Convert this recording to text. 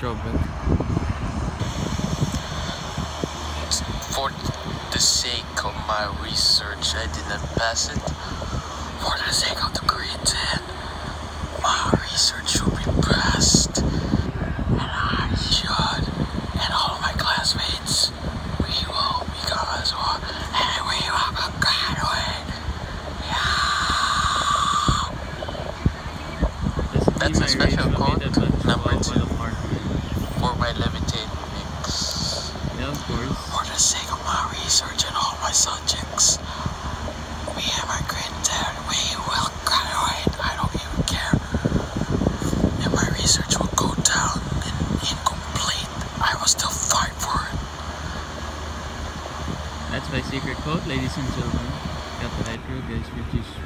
job it. For the sake of my research, I didn't pass it. For the sake of the grade 10, my research should be passed. And I should. And all of my classmates, we will become as well. And we will graduate. That's, That's a special code, number two. For my levitate mix. Yeah, of course. For the sake of my research and all my subjects, me and my grade 10, we will graduate. I don't even care. If my research will go down and incomplete, I will still fight for it. That's my secret code, ladies and gentlemen. Got the hydro guys, which is.